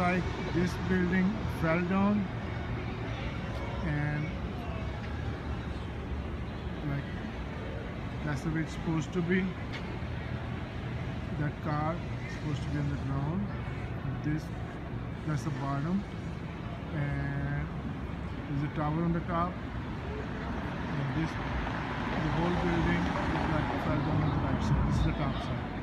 like this building fell down and like that's the way it's supposed to be. That car is supposed to be on the ground. This that's the bottom. And there's a tower on the top. And this the whole building is like fell down on the right side. This is the top side.